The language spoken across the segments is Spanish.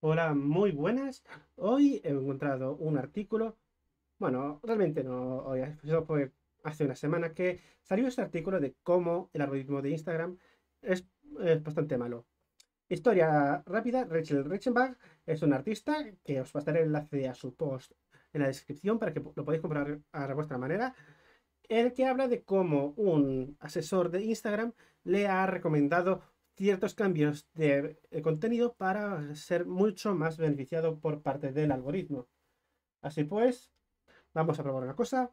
Hola, muy buenas. Hoy he encontrado un artículo, bueno, realmente no, hoy, fue hace una semana que salió este artículo de cómo el algoritmo de Instagram es, bastante malo. Historia rápida, Rachel Reichenbach es un artista que os pasaré el enlace a su post en la descripción para que lo podáis comprar a vuestra manera, el que habla de cómo un asesor de Instagram le ha recomendado ciertos cambios de, contenido para ser mucho más beneficiado por parte del algoritmo. Así pues, vamos a probar una cosa.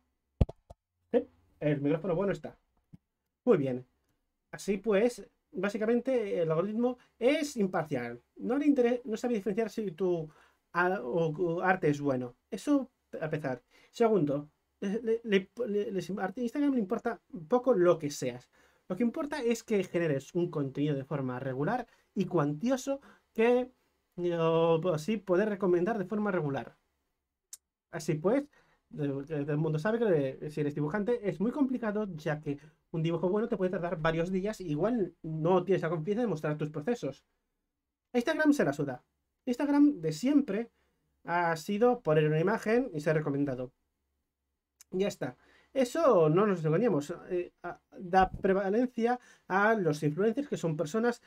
el micrófono bueno está. Muy bien. Así pues, básicamente el algoritmo es imparcial. No le interesa, no sabe diferenciar si tu arte es bueno. Eso a empezar. Segundo, a Instagram le importa poco lo que seas. Lo que importa es que generes un contenido de forma regular y cuantioso que así poder recomendar de forma regular. Así pues, el mundo sabe que si eres dibujante es muy complicado ya que un dibujo bueno te puede tardar varios días y igual no tienes la confianza de mostrar tus procesos. Instagram se la suda. Instagram de siempre ha sido poner una imagen y ser recomendado. Ya está. Eso no nos engañemos, eh, da prevalencia a los influencers que son personas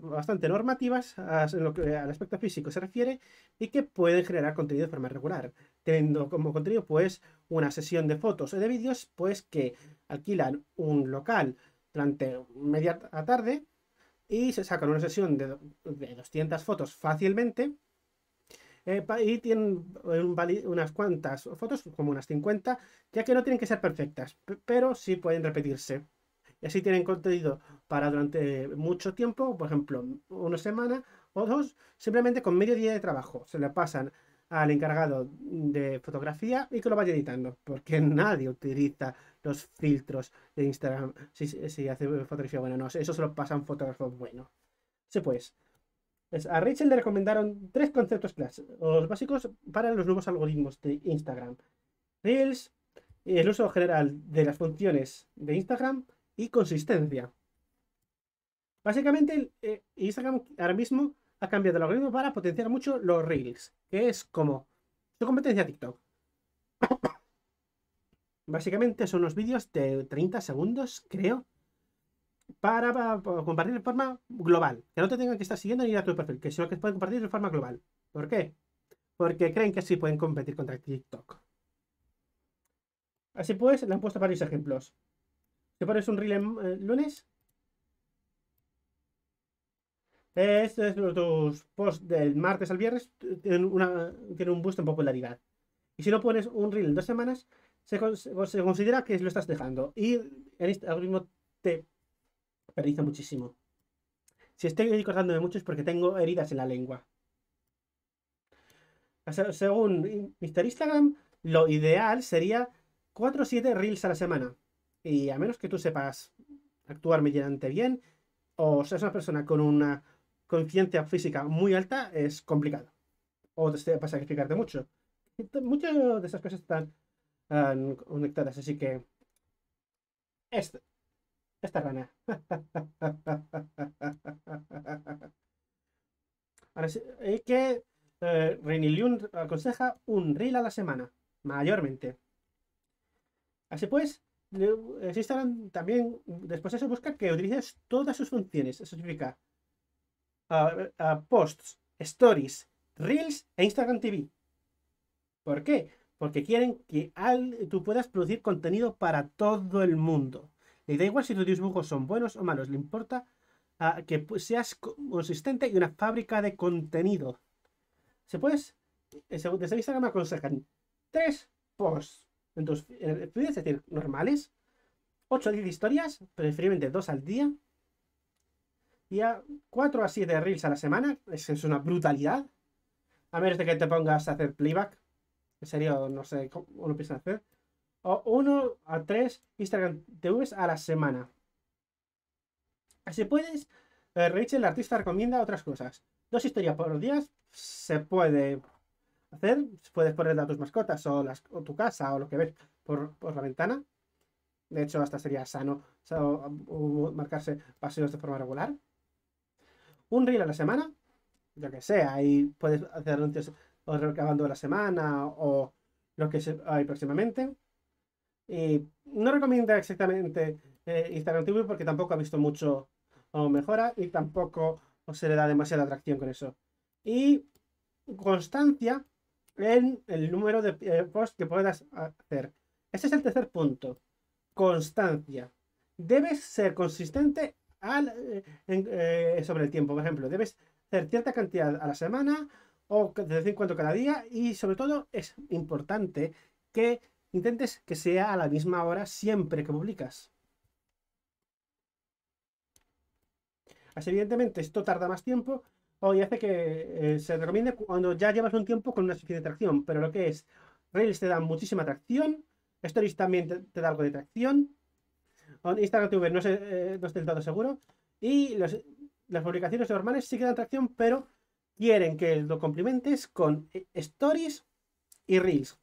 bastante normativas en lo que al aspecto físico se refiere y que pueden generar contenido de forma regular, teniendo como contenido pues una sesión de fotos o de vídeos pues que alquilan un local durante media tarde y se sacan una sesión de, de 200 fotos fácilmente eh, y tienen unas cuantas fotos, como unas 50, ya que no tienen que ser perfectas, pero sí pueden repetirse. Y así tienen contenido para durante mucho tiempo, por ejemplo, una semana o dos, simplemente con medio día de trabajo. Se le pasan al encargado de fotografía y que lo vaya editando, porque nadie utiliza los filtros de Instagram si, si hace fotografía buena. No, eso se lo pasan fotógrafos buenos. Sí, pues, a Rachel le recomendaron tres conceptos básicos para los nuevos algoritmos de Instagram. Reels, el uso general de las funciones de Instagram y consistencia. Básicamente, eh, Instagram ahora mismo ha cambiado el algoritmo para potenciar mucho los Reels, que es como su competencia TikTok. Básicamente son unos vídeos de 30 segundos, creo, para, compartir de forma global. Que no te tengan que estar siguiendo ni ir a tu perfil, que sino que pueden compartir de forma global. ¿Por qué? Porque creen que así pueden competir contra TikTok. Así pues, le han puesto varios ejemplos. Si pones un reel en eh, lunes, este es tus posts del martes al viernes, tienen, una, un boost en popularidad. Y si no pones un reel en dos semanas, se, considera que lo estás dejando. Y en este algoritmo te Perdiza muchísimo. Si estoy cortándome mucho es porque tengo heridas en la lengua. Según Mr. Instagram, lo ideal sería 4 o 7 reels a la semana. Y a menos que tú sepas actuar medianamente bien, o seas una persona con una conciencia física muy alta, es complicado. O te vas a sacrificarte mucho. Muchas de esas cosas están conectadas, así que... Este, esta rana. Ahora sí, es que eh, aconseja un reel a la semana, mayormente. Así pues, Instagram también, después de eso, busca que utilices todas sus funciones. Eso significa posts, stories, reels e Instagram TV. ¿Por qué? Porque quieren que tú puedas producir contenido para todo el mundo. Le da igual si tus dibujos son buenos o malos, le importa ah, que seas consistente y una fábrica de contenido. Se puedes, desde Instagram me aconsejan tres posts en tus puedes decir normales, 8 o 10 historias, preferiblemente 2 al día, y a 4 a 7 reels a la semana, eso es una brutalidad. A menos de que te pongas a hacer playback. En serio, no sé cómo lo piensas hacer o 1 a 3 Instagram TVs a la semana. Si puedes, eh, Rachel, el artista, recomienda otras cosas. Dos historias por día se puede hacer. Puedes poner a tus mascotas o, tu casa o lo que ves por, la ventana. De hecho, hasta sería sano marcarse paseos de forma regular. Un reel a la semana. yo que sé, ahí puedes hacer anuncios o recabando la semana o lo que hay próximamente. Y no recomiendo exactamente eh, Instagram TV porque tampoco ha visto mucho o mejora y tampoco se le da demasiada atracción con eso. Y constancia en el número de eh, posts que puedas hacer. Este es el tercer punto. Constancia. Debes ser consistente eh, sobre el tiempo. Por ejemplo, debes hacer cierta cantidad a la semana o de vez en cuando cada día. Y sobre todo es importante que intentes que sea a la misma hora siempre que publicas. Así, evidentemente, esto tarda más tiempo y hace que eh, se recomiende cuando ya llevas un tiempo con una suficiente tracción. Pero lo que es, Rails te da muchísima tracción, Stories también te, da algo de tracción, Instagram TV no, sé, eh, no estoy del todo seguro, y las publicaciones normales sí que dan tracción, pero quieren que lo complementes con eh, Stories y Reels.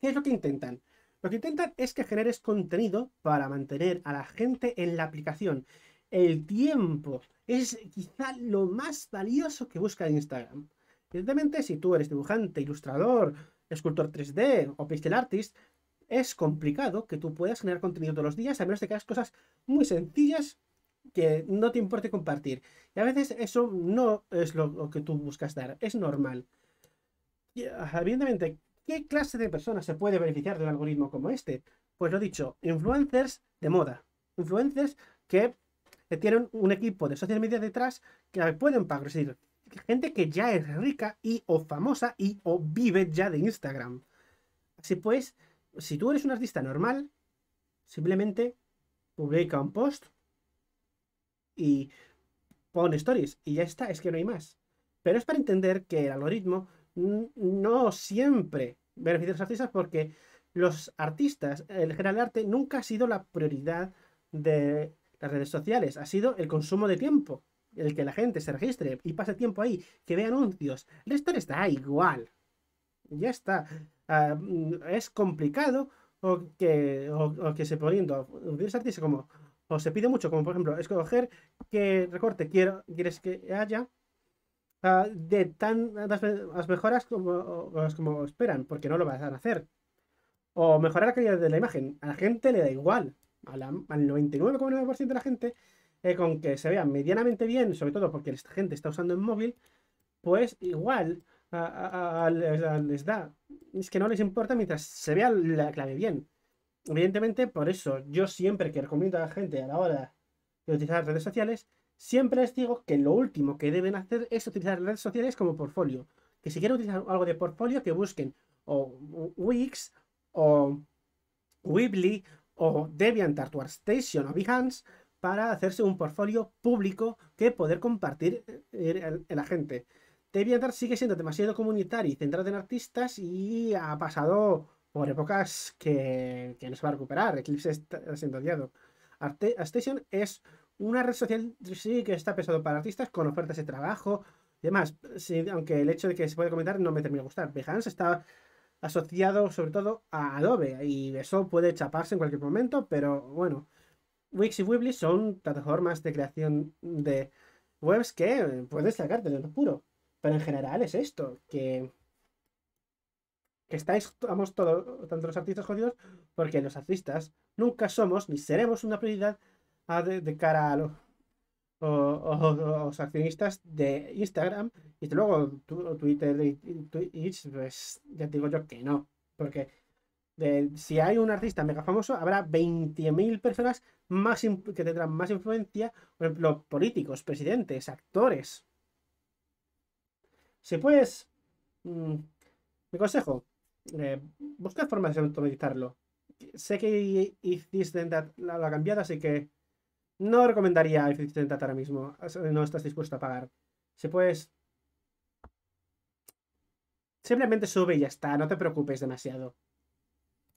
¿Qué es lo que intentan? Lo que intentan es que generes contenido para mantener a la gente en la aplicación. El tiempo es quizá lo más valioso que busca Instagram. Evidentemente, si tú eres dibujante, ilustrador, escultor 3D o pixel artist, es complicado que tú puedas generar contenido todos los días, a menos de que hagas cosas muy sencillas que no te importe compartir. Y a veces eso no es lo, que tú buscas dar, es normal. evidentemente, ¿qué clase de personas se puede beneficiar de un algoritmo como este? Pues lo dicho, influencers de moda. Influencers que tienen un equipo de social media detrás que pueden pagar. Es decir, gente que ya es rica y o famosa y o vive ya de Instagram. Así pues, si tú eres un artista normal, simplemente publica un post y pone stories y ya está, es que no hay más. Pero es para entender que el algoritmo no siempre beneficia a los artistas porque los artistas, el general arte, nunca ha sido la prioridad de las redes sociales, ha sido el consumo de tiempo, el que la gente se registre y pase tiempo ahí, que vea anuncios. El resto está igual. Ya está. Ah, mm, es complicado o que, o, que se poniendo artistas como o se pide mucho, como por ejemplo, escoger qué recorte quiero, quieres que haya ah, de tantas las mejoras como, como esperan, porque no lo van a hacer. O mejorar la calidad de la imagen. A la gente le da igual al 99,9% de la gente, eh, con que se vea medianamente bien, sobre todo porque esta gente está usando el móvil, pues igual les da. Es que no les importa mientras se vea la clave bien. Evidentemente, por eso yo siempre que recomiendo a la gente a la hora de utilizar redes sociales, siempre les digo que lo último que deben hacer es utilizar redes sociales como portfolio. Que si quieren utilizar algo de portfolio, que busquen o Wix o Weebly o DeviantArt, Station o Behance para hacerse un portfolio público que poder compartir en, la gente. DeviantArt sigue siendo demasiado comunitario y centrado en artistas y ha pasado por épocas que, no se va a recuperar. Eclipse está siendo odiado. Station es una red social sí que está pensado para artistas con ofertas de trabajo y demás. aunque el hecho de que se puede comentar no me termina de gustar. Behance está asociado sobre todo a Adobe y eso puede chaparse en cualquier momento, pero bueno, Wix y Weebly son plataformas de creación de webs que puedes sacarte de lo puro, pero en general es esto, que estáis, estamos todos, tanto los artistas jodidos, porque los artistas nunca somos ni seremos una prioridad de, cara a, los o, accionistas de Instagram y luego Twitter y, Twitch, pues ya digo yo que no. Porque si hay un artista mega famoso, habrá 20.000 personas más que tendrán más influencia, por ejemplo, políticos, presidentes, actores. Si puedes, mm, mi consejo, eh, busca formas de automatizarlo. Sé que hiciste la, la cambiada, así que no recomendaría el ahora mismo. No estás dispuesto a pagar. Si puedes. Simplemente sube y ya está. No te preocupes demasiado.